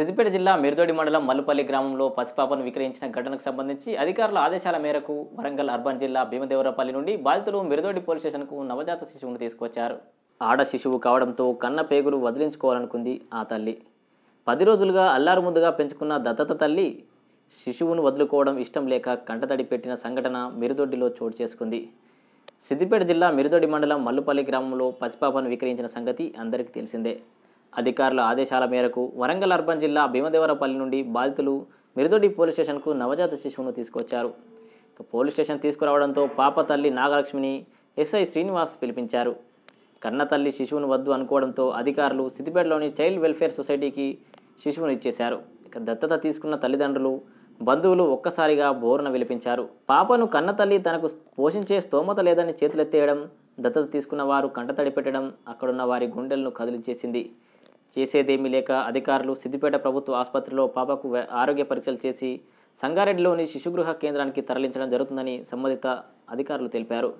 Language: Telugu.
సిద్దిపేట జిల్లా మిర్దోడి మండలం మల్లుపల్లి గ్రామంలో పసిపాపను విక్రయించిన ఘటనకు సంబంధించి అధికారుల ఆదేశాల మేరకు వరంగల్ అర్బన్ జిల్లా భీమదేవరపల్లి నుండి బాధితులు మిర్దోడి పోలీస్ స్టేషన్కు నవజాత శిశువును తీసుకొచ్చారు ఆడ శిశువు కావడంతో కన్న పేగులు వదిలించుకోవాలనుకుంది ఆ తల్లి. పది రోజులుగా అల్లారు ముందుగా పెంచుకున్న దత్తత తల్లి శిశువును వదులుకోవడం ఇష్టం లేక కంటతడి పెట్టిన సంఘటన మిరుదొడ్డిలో చోటు చేసుకుంది. సిద్దిపేట జిల్లా మిరుదొడి మండలం మల్లుపల్లి గ్రామంలో పసిపాపను విక్రయించిన సంగతి అందరికీ తెలిసిందే. అధికారుల ఆదేశాల మేరకు వరంగల్ అర్బన్ జిల్లా భీమదేవరపల్లి నుండి బాధితులు మిరుదొడ్డి పోలీస్ స్టేషన్కు నవజాత శిశువును తీసుకొచ్చారు పోలీస్ స్టేషన్ తీసుకురావడంతో పాప తల్లి నాగలక్ష్మిని ఎస్ఐ శ్రీనివాస్ పిలిపించారు. కన్న తల్లి శిశువును వద్దు అనుకోవడంతో అధికారులు సిద్దిపేటలోని చైల్డ్ వెల్ఫేర్ సొసైటీకి శిశువును ఇచ్చేశారు. ఇక దత్తత తీసుకున్న తల్లిదండ్రులు బంధువులు ఒక్కసారిగా బోరున విలిపించారు. పాపను కన్న తల్లి తనకు పోషించే స్తోమత లేదని చేతులెత్తేయడం దత్తత తీసుకున్న వారు కంటతడి పెట్టడం అక్కడున్న వారి గుండెలను కదిలించేసింది. చేసేదేమీ లేక అధికారులు సిద్దిపేట ప్రభుత్వ ఆసుపత్రిలో పాపకు ఆరోగ్య పరీక్షలు చేసి సంగారెడ్డిలోని శిశుగృహ కేంద్రానికి తరలించడం జరుగుతుందని సంబంధిత అధికారులు తెలిపారు.